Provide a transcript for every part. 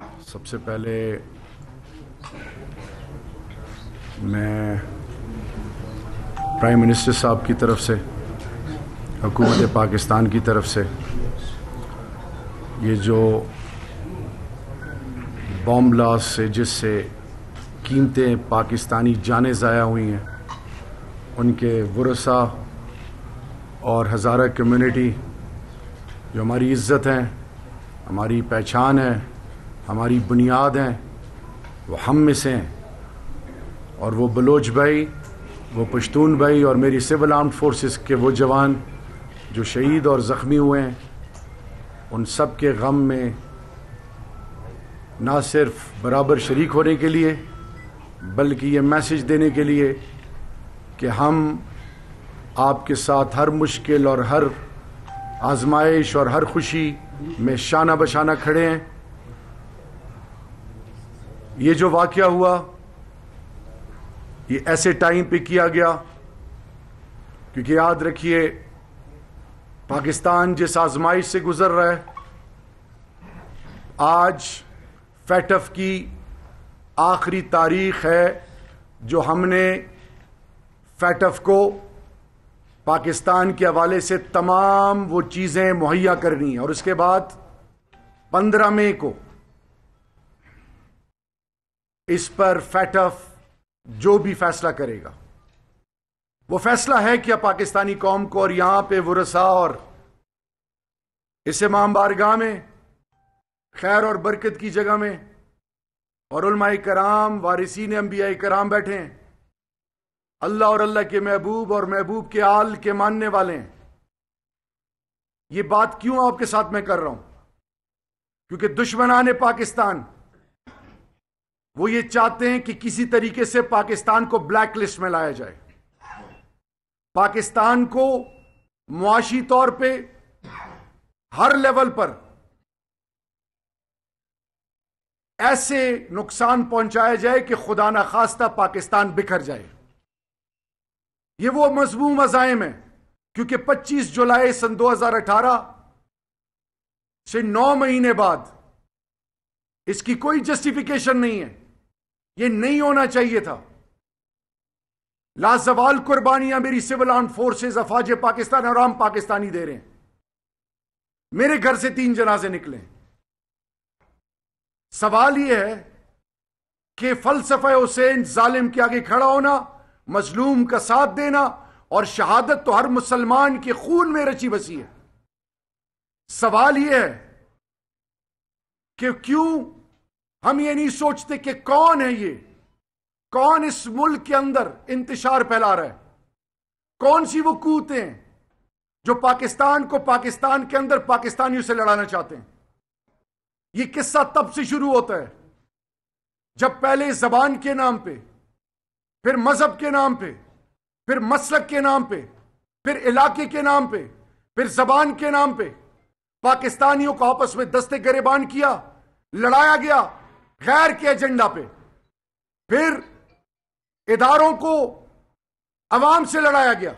सबसे पहले मैं प्राइम मिनिस्टर साहब की तरफ़ से, हुकूमत पाकिस्तान की तरफ़ से, ये जो बॉम्ब ब्लास्ट से जिससे कीमतें पाकिस्तानी जाने ज़ाया हुई हैं, उनके वरसा और हज़ारा कम्युनिटी जो हमारी इज़्ज़त है, हमारी पहचान है हमारी बुनियाद हैं, वो हम में से हैं। और वो बलोच भाई, वो पश्तून भाई और मेरी सिविल आर्म्ड फोर्सेस के वो जवान जो शहीद और ज़ख्मी हुए हैं, उन सब के गम में ना सिर्फ़ बराबर शरीक होने के लिए, बल्कि ये मैसेज देने के लिए कि हम आपके साथ हर मुश्किल और हर आजमाइश और हर खुशी में शाना बशाना खड़े हैं। ये जो वाक्य हुआ, ये ऐसे टाइम पे किया गया, क्योंकि याद रखिए, पाकिस्तान जिस आजमाइश से गुजर रहा है, आज फैटफ की आखिरी तारीख है जो हमने फैटफ को पाकिस्तान के हवाले से तमाम वो चीज़ें मुहैया करनी है। और उसके बाद पंद्रह मई को इस पर फैटफ जो भी फैसला करेगा। वो फैसला है क्या पाकिस्तानी कौम को और यहाँ पे वरसा और इस इमाम बारगाह में, खैर और बरकत की जगह में और उलमाई कराम, वारिसीन अम्बिया कराम बैठे हैं। अल्लाह और अल्लाह के महबूब और महबूब के आल के मानने वाले हैं। ये बात क्यों आपके साथ मैं कर रहा हूँ? क्योंकि दुश्मनान पाकिस्तान। वो ये चाहते हैं कि किसी तरीके से पाकिस्तान को ब्लैक लिस्ट में लाया जाए। पाकिस्तान को मुआशी तौर पे हर लेवल पर ऐसे नुकसान पहुँचाया जाए कि खुदा न खास्ता पाकिस्तान बिखर जाए। ये वो मजमूम अजायम है, क्योंकि 25 जुलाई सन 2018 से 9 महीने बाद इसकी कोई जस्टिफिकेशन नहीं है। ये नहीं होना चाहिए था। लाजवाल कुर्बानियाँ मेरी सिविल आर्म फोर्सेज अफाज पाकिस्तान और आम पाकिस्तानी दे रहे हैं। मेरे घर से तीन जनाजे निकले सवाल यह है कि फलसफा हुसैन जालिम के आगे खड़ा होना, मजलूम का साथ देना और शहादत तो हर मुसलमान के खून में रची बसी है। सवाल यह है कि क्यों हम ये नहीं सोचते कि कौन है ये? कौन इस मुल्क के अंदर इंतशार फैला रहा है? कौन सी वो कूते हैं जो पाकिस्तान को पाकिस्तान के अंदर पाकिस्तानियों से लड़ाना चाहते हैं? ये किस्सा तब से शुरू होता है, जब पहले जबान के नाम पे, फिर मज़हब के नाम पे, फिर मसलक के नाम पे, फिर इलाके के नाम पे, फिर जबान के नाम पे, पाकिस्तानियों को आपस में दस्ते गरेबान किया, लड़ाया गया गैर के एजेंडा पे। फिर इदारों को अवाम से लड़ाया गया।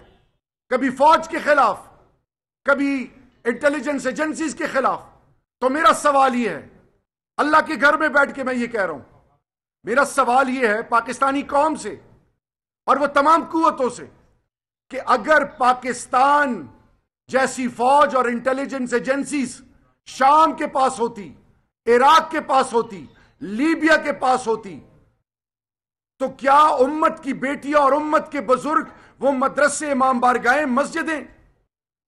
कभी फौज के खिलाफ, कभी इंटेलिजेंस एजेंसीज के खिलाफ। तो मेरा सवाल यह है, अल्लाह के घर में बैठ के मैं ये कह रहा हूँ, मेरा सवाल यह है पाकिस्तानी कौम से और वो तमाम कुतों से कि अगर पाकिस्तान जैसी फौज और इंटेलिजेंस एजेंसीज शाम के पास होती, इराक के पास होती लीबिया के पास होती। तो क्या उम्मत की बेटियाँ और उम्मत के बुज़ुर्ग वो मदरसे इमाम बारगाहें मस्जिदें,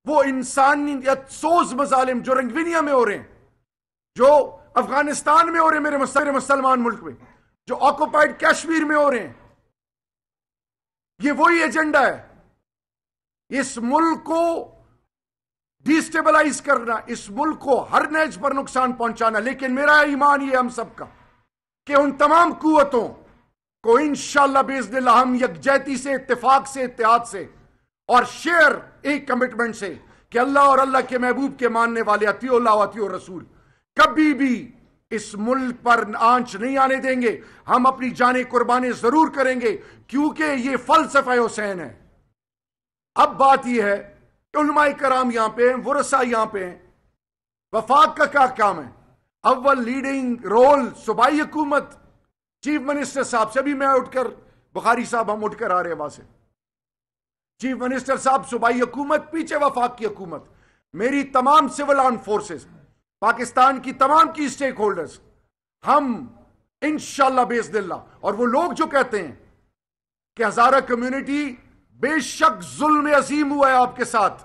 वो इंसानियत सोज मजालिम जो रंगविनिया में हो रहे हैं, जो अफ़गानिस्तान में हो रहे मेरे मुसलमान मुल्क में, जो ऑक्यूपाइड कश्मीर में हो रहे हैं। ये वही एजेंडा है। इस मुल्क को डिस्टेबलाइज करना, इस मुल्क को हर नज पर नुकसान पहुंचाना, लेकिन मेरा ईमान ये हम सबका। कि उन तमाम कुतों को इंशाला बेजन हम यकजहती से इतफाक से इतिहाद से और शेयर एक कमिटमेंट से कि अल्लाह और अल्लाह के महबूब के मानने वाले अतियो रसूल कभी भी इस मुल्क पर आँच नहीं आने देंगे। हम अपनी जाने कुर्बानी ज़रूर करेंगे क्योंकि ये फलसफा हुसैन है। अब बात यह है उलमाई कराम यहाँ पे हैं, वरसा यहाँ पे हैं। वफाक का क्या काम है? अव्वल लीडिंग रोल सूबाई हुकूमत, चीफ मिनिस्टर साहब से भी मैं उठकर, बुखारी साहब हम उठकर आ रहे हैं वहाँ से चीफ मिनिस्टर साहब सूबाई हुकूमत, पीछे वफाक की हुकूमत। मेरी तमाम सिविल आर्म फोर्सेस पाकिस्तान की तमाम की स्टेक होल्डर्स हम इंशाला बेजदिल्ला और वो लोग जो कहते हैं कि हजारा कम्युनिटी बेशक जुल्म अजीम हुआ है आपके साथ।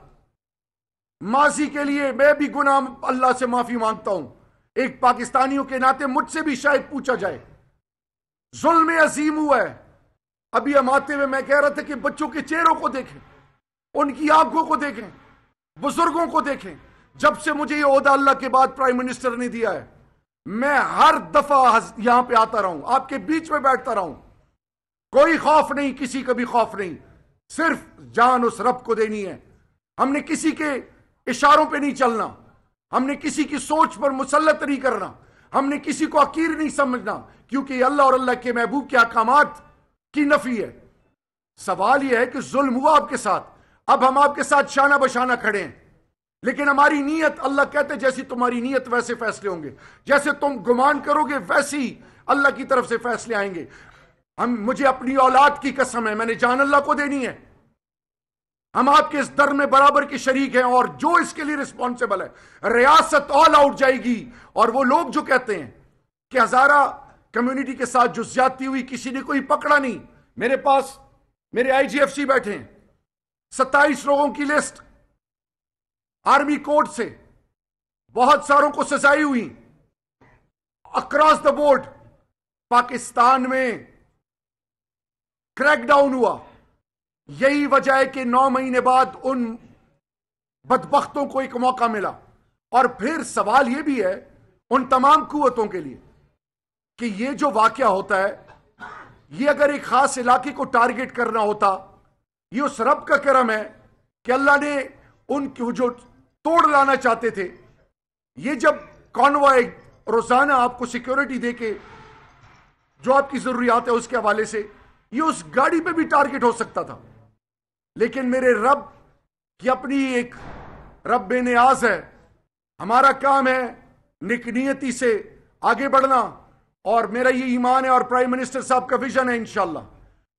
माजी के लिए मैं भी गुनाह, अल्लाह से माफ़ी माँगता हूँ। एक पाकिस्तानियों के नाते मुझसे भी शायद पूछा जाए। जुल्म अजीम हुआ है। अभी हम आते हुए मैं कह रहा था कि बच्चों के चेहरों को देखें, उनकी आँखों को देखें, बुज़ुर्गों को देखें। जब से मुझे ये ओहदा अल्लाह के बाद प्राइम मिनिस्टर ने दिया है, मैं हर दफ़ा यहाँ पे आता रहूँ, आपके बीच में बैठता रहूँ। कोई खौफ नहीं, किसी का भी खौफ नहीं। सिर्फ़ जान उस रब को देनी है। हमने किसी के इशारों पे नहीं चलना। हमने किसी की सोच पर मुसलत नहीं करना। हमने किसी को अकीर नहीं समझना, क्योंकि अल्लाह और अल्लाह के महबूब के अहकाम की नफी है। सवाल यह है कि जुल्म हुआ आपके साथ। अब हम आपके साथ शाना बशाना खड़े हैं। लेकिन हमारी नीयत, अल्लाह कहते जैसी तुम्हारी नीयत, वैसे फैसले होंगे। जैसे तुम गुमान करोगे, वैसी अल्लाह की तरफ़ से फैसले आएँगे। हम, मुझे अपनी औलाद की कसम है, मैंने जान अल्लाह को देनी है। हम आपके इस दर में बराबर के शरीक हैं और जो इसके लिए रिस्पॉन्सिबल है, रियासत ऑल आउट जाएगी। और वो लोग जो कहते हैं कि हजारा कम्युनिटी के साथ जो ज्यादती हुई, किसी ने कोई पकड़ा नहीं। मेरे पास, मेरे आईजीएफसी बैठे हैं। सत्ताईस लोगों की लिस्ट आर्मी कोर्ट से बहुत सारों को सजाई हुई। अक्रॉस द बोर्ड पाकिस्तान में क्रैकडाउन हुआ। यही वजह है कि नौ महीने बाद उन बदबख्तों को एक मौका मिला। और फिर सवाल यह भी है उन तमाम कुतों के लिए कि यह जो वाक्य होता है, ये अगर एक खास इलाके को टारगेट करना होता, ये उस रब का करम है कि अल्लाह ने उन जो तोड़ लाना चाहते थे, ये जब कॉन्वॉय रोज़ाना आपको सिक्योरिटी दे के जो आपकी जरूरियात है उसके हवाले से, ये उस गाड़ी पे भी टारगेट हो सकता था। लेकिन मेरे रब की अपनी एक रब बेनियाज है। हमारा काम है निकनीयती से आगे बढ़ना और मेरा ये ईमान है और प्राइम मिनिस्टर साहब का विजन है इंशाला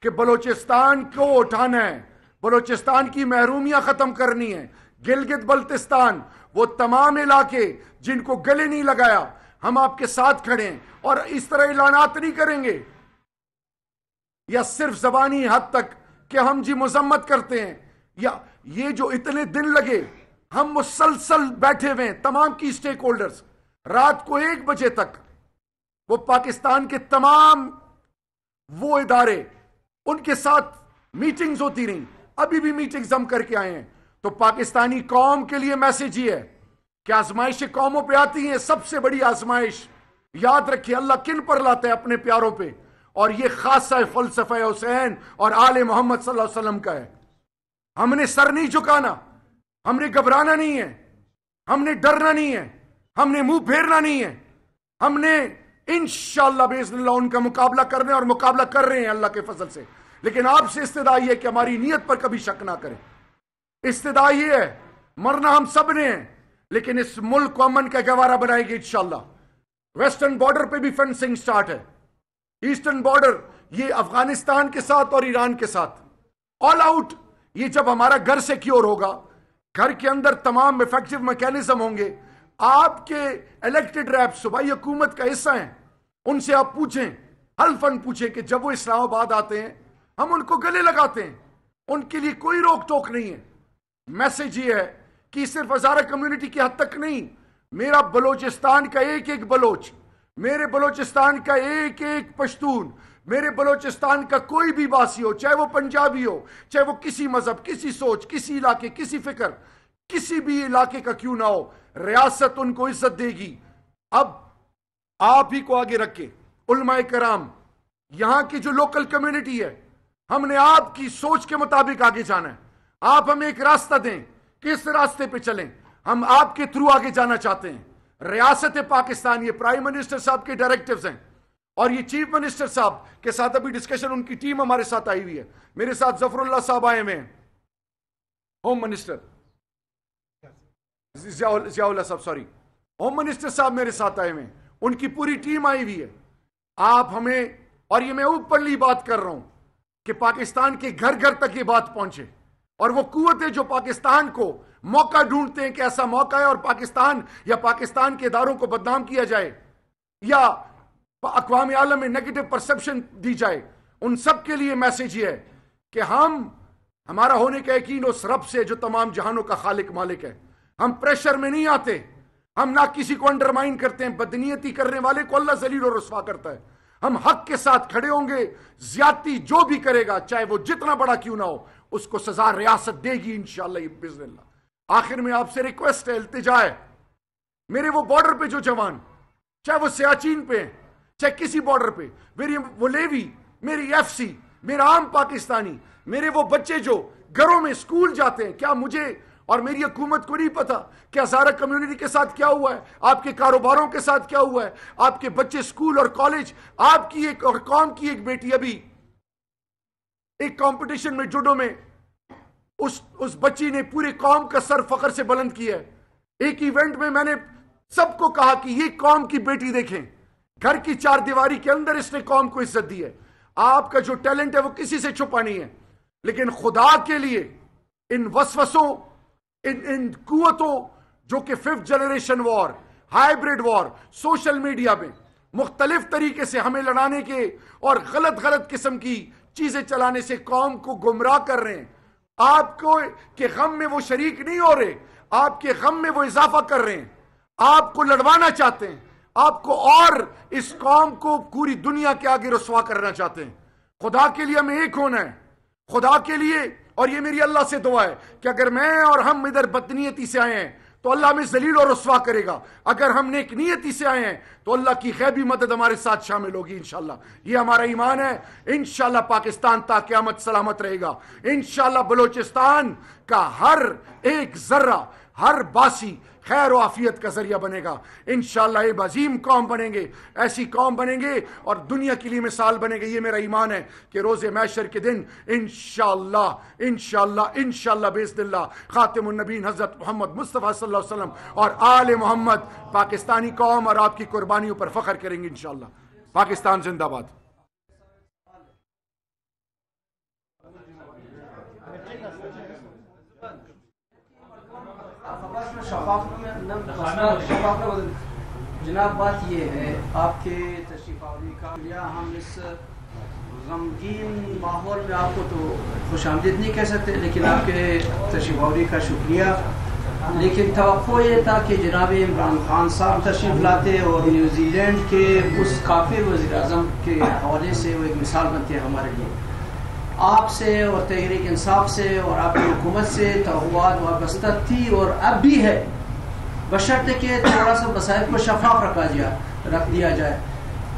कि बलोचिस्तान को उठाना है। बलोचिस्तान की महरूमियाँ खत्म करनी है। गिलगित बल्तिस्तान, वो तमाम इलाके जिनको गले नहीं लगाया, हम आपके साथ खड़े हैं और इस तरह ऐलानात नहीं करेंगे। या सिर्फ़ जबानी हद तक कि हम जी मजम्मत करते हैं। या ये जो इतने दिन लगे, हम मुसलसल बैठे हुए हैं, तमाम की स्टेक होल्डर्स रात को एक बजे तक, वो पाकिस्तान के तमाम वो इदारे, उनके साथ मीटिंग्स होती रही। अभी भी मीटिंग्स हम करके आए हैं। तो पाकिस्तानी कौम के लिए मैसेज ही है कि आजमाइश कौमों पे आती है। सबसे बड़ी आजमाइश, याद रखिए, अल्लाह किन पर लाता है अपने प्यारों पे? और ये खासा फलसफा हुसैन और आल मोहम्मद वसल्लम का है। हमने सर नहीं झुकाना, हमने घबराना नहीं है, हमने डरना नहीं है, हमने मुँह फेरना नहीं है। हमने बेजल्ला उनका मुकाबला करने और मुकाबला कर रहे हैं अल्लाह के फ़सल से। लेकिन आपसे इस्तदा है कि हमारी नीयत पर कभी शक ना करें। इस्तदा ये है, मरना हम सबने है, लेकिन इस मुल्क को अमन का गवारा बनाएगी इंशाला वेस्टर्न बॉर्डर पे भी फेंसिंग स्टार्ट है। ईस्टर्न बॉर्डर, ये अफ़गानिस्तान के साथ और ईरान के साथ। ऑल आउट ये जब हमारा घर सिक्योर होगा, घर के अंदर तमाम इफ़ेक्टिव मैकेनिज्म होंगे, आपके इलेक्टेड रैप सुबाई हुकूमत का हिस्सा हैं, उनसे आप पूछें हल्फन पूछें कि जब वो इस्लामाबाद आते हैं, हम उनको गले लगाते हैं, उनके लिए कोई रोक टोक नहीं है। मैसेज ये है कि सिर्फ़ हजारा कम्युनिटी की हद तक नहीं, मेरा बलोचिस्तान का एक एक बलोच मेरे बलोचिस्तान का एक एक पश्तून, मेरे बलोचिस्तान का कोई भी वासी हो, चाहे वो पंजाबी हो, चाहे वो किसी मज़हब, किसी सोच, किसी इलाके, किसी फ़िक्र, किसी भी इलाके का क्यों ना हो, रियासत उनको इज़्ज़त देगी। अब आप ही को आगे रखे उलमाए कराम, यहाँ की जो लोकल कम्युनिटी है, हमने आपकी सोच के मुताबिक आगे जाना है। आप हमें एक रास्ता दें किस रास्ते पे चलें। हम आपके थ्रू आगे जाना चाहते हैं। रियासत पाकिस्तान, ये प्राइम मिनिस्टर साहब के डायरेक्टिव्स हैं। और ये चीफ मिनिस्टर साहब के साथ अभी डिस्कशन उनकी टीम हमारे साथ आई हुई है। मेरे साथ जफरुल्ला साहब आए हुए हैं। होम मिनिस्टर जियाउल्ला साहब सॉरी होम मिनिस्टर साहब मेरे साथ आए हुए उनकी पूरी टीम आई हुई है। आप हमें और ये मैं ओपनली बात कर रहा हूँ कि पाकिस्तान के घर घर तक ये बात पहुँचे। और वो कुतें जो पाकिस्तान को मौका ढूंढते हैं कि ऐसा मौका है और पाकिस्तान या पाकिस्तान के इदारों को बदनाम किया जाए या अकवाम आलम में नेगेटिव परसेप्शन दी जाए, उन सब के लिए मैसेज ये है कि हम, हमारा होने का यकीन उस रब से जो तमाम जहानों का खालिक मालिक है। हम प्रेशर में नहीं आते, हम ना किसी को अंडरमाइन करते हैं, बदनीयती करने वाले को अल्लाह जलील और रसवा करता है। हम हक के साथ खड़े होंगे, ज्यादती जो भी करेगा, चाहे वो जितना बड़ा क्यों ना हो उसको सजा रियासत देगी बिजनिल्ला आखिर में आपसे रिक्वेस्ट है, इल्तिजा है। मेरे वो बॉर्डर पे जो जवान, चाहे वो सियाचिन पे चाहे किसी बॉर्डर पे, मेरी वो लेवी, मेरी एफसी मेरा आम पाकिस्तानी, मेरे वो बच्चे जो घरों में स्कूल जाते हैं, क्या मुझे और मेरी हुकूमत को नहीं पता क्या सारा कम्युनिटी के साथ क्या हुआ है, आपके कारोबारों के साथ क्या हुआ है, आपके बच्चे स्कूल और कॉलेज आपकी एक और कौम की एक बेटी अभी एक कंपटीशन में जुडो में, उस उस बच्ची ने पूरे कौम का सर फखर से बुलंद किया है। एक इवेंट में मैंने सबको कहा कि ये कौम की बेटी देखें। घर की चार दीवारी के अंदर इसने कौम को इज़्ज़त दी है। आपका जो टैलेंट है वो किसी से छुपा नहीं है। लेकिन खुदा के लिए इन वसवसों, इन इन कुतों जो कि fifth generation war hybrid war social media में मुख्तलिफ़ तरीके से हमें लड़ाने के और गलत गलत किस्म की चीज़ें चलाने से कौम को गुमराह कर रहे हैं। आपको के गम में वो शरीक नहीं हो रहे, आपके गम में वो इजाफा कर रहे हैं। आपको लड़वाना चाहते हैं, आपको और इस कौम को पूरी दुनिया के आगे रसवा करना चाहते हैं। खुदा के लिए हमें एक होना है, खुदा के लिए, और ये मेरी अल्लाह से दुआ है कि अगर मैं और हम इधर बदनीयती से आए हैं तो अल्लाह में जलील और रसवा करेगा। अगर हम नेक नियति से आए हैं तो अल्लाह की खैबी मदद हमारे साथ शामिल होगी इनशाला ये हमारा ईमान है। इनशाला पाकिस्तान ताकयामत सलामत रहेगा। इनशाला बलोचिस्तान का हर एक जर्रा हर बासी खैर आफियत का ज़रिया बनेगा। इन एक अजीम कौम बनेंगे, ऐसी कौम बनेंगे और दुनिया के लिए मिसाल बनेंगे। ये मेरा ईमान है कि रोज़ मैशर के दिन इन इनशाला इनशाला बेजदिल्ला ख़ातमनबीन हज़रत मोहम्मद मुस्तफ़ा वसल्लम और आल मोहम्मद पाकिस्तानी कौम और आपकी कुर्बानियों पर फ़ख्र करेंगे इन पाकिस्तान जिंदाबाद। जनाब बात ये है आपके तशरीफावरी का। या हम इस गमगीन माहौल में आपको तो खुश आमदीद नहीं कह सकते लेकिन आपके तशरीफावरी का शुक्रिया। लेकिन तो ये था कि जनाब इमरान खान साहब तशरीफ़ लाते और न्यूजीलैंड के उस काफिर वजी अजम के हवाले से वो एक मिसाल बनते हैं हमारे लिए। आपसे और तहरीक इंसाफ से और आपकी हुकूमत से तोबात वाबस्ता थी और अब भी है। बशर्त के थोड़ा सा मसाइल को शफाफ रखा जा रख दिया जाए।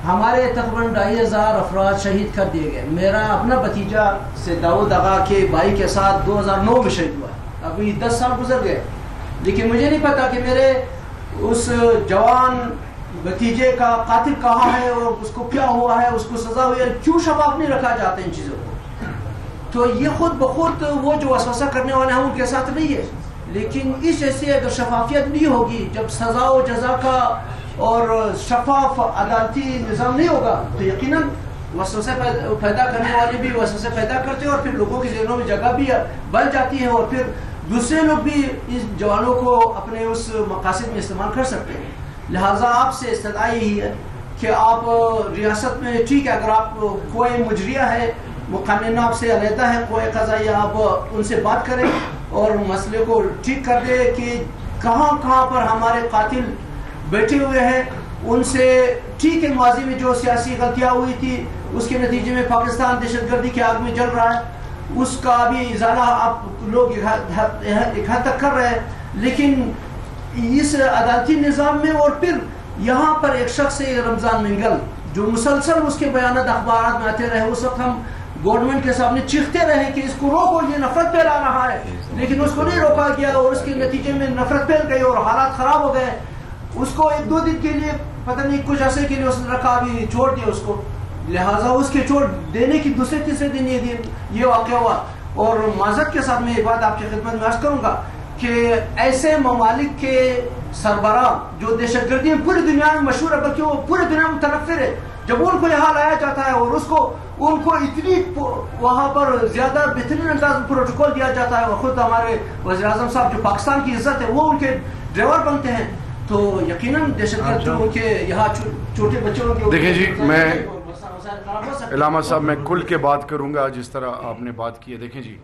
हमारे तकरीबन ढाई हज़ार अफराद शहीद कर दिए गए। मेरा अपना भतीजा से दाऊद आगा के भाई के साथ 2009 में शहीद हुआ। अभी 10 साल गुजर गए। लेकिन मुझे नहीं पता कि मेरे उस जवान भतीजे का कातिल कहाँ है और उसको क्या हुआ है, उसको सजा हुई है। क्यों शफाफ नहीं रखा जाता इन चीज़ों को? तो ये खुद ब खुद वो जो वसवसा करने वाले हैं, उनके साथ नहीं है। लेकिन इस ऐसे अगर शफाफियत नहीं होगी, जब सजा व जजा का और शफाफ, अदालती निज़ाम नहीं होगा तो यकीन वसवसे पैदा करने वाले भी वसवसे पैदा करते हैं और फिर लोगों की जहनों में जगह भी बन जाती है और फिर दूसरे लोग भी इस जवानों को अपने उस मकासद में इस्तेमाल कर सकते हैं। लिहाजा आपसे इस्तः यही है कि आप, रियासत में, ठीक है, अगर आप कोई मुजरिया है मुकामी नाब से अलहदा है, कोई कज़ाइया आप उनसे बात करें और मसले को ठीक कर दे कि कहाँ कहाँ पर हमारे कातिल बैठे हुए हैं। उनसे ठीक है, माजी में जो सियासी गलतियाँ हुई थी, उसके नतीजे में पाकिस्तान दहशत गर्दी के आग में जल रहा है। उसका भी इजाला आप लोग एक तक कर रहे हैं। लेकिन इस अदालती निज़ाम में और फिर यहाँ पर एक शख्स है, रमज़ान मिंगल, जो मुसलसल उसके बयान अखबार में आते रहे, उस वक्त हम गवर्नमेंट के सामने चीखते रहे कि इसको रोको, ये नफरत फैला रहा है। लेकिन उसको नहीं रोका गया और उसके नतीजे में नफरत फैल गई और हालात खराब हो गए। उसको एक दो दिन के लिए, पता नहीं कुछ ऐसे के लिए उसने रखा, अभी छोड़ दिया उसको। लिहाजा उसके छोड़ देने की दूसरे तीसरे दिन ये दिन, ये वाक्य हुआ। और माजत के साथ मैं ये बात आपकी खिदमत में अर्ज़ करूँगा कि ऐसे ममालिक के सरबरा जो दहशत गर्दी पूरी दुनिया में मशहूर है, बल्कि वो पूरी दुनिया में मुतनफिर है जब उनको यहाँ लाया जाता है और उसको उनको इतनी वहाँ पर ज़्यादा बेहतरीन अंदाज में प्रोटोकॉल दिया जाता है और खुद हमारे वजी अजम साहब जो पाकिस्तान की इज़्ज़त है वो उनके ड्राइवर बनते हैं तो यकीनन दहशत गर्द जो उनके यहाँ छोटे बच्चों के देखिए जी, मैं-। इलामा साहब मैं खुल के बात करूँगा जिस तरह आपने बात की है देखें जी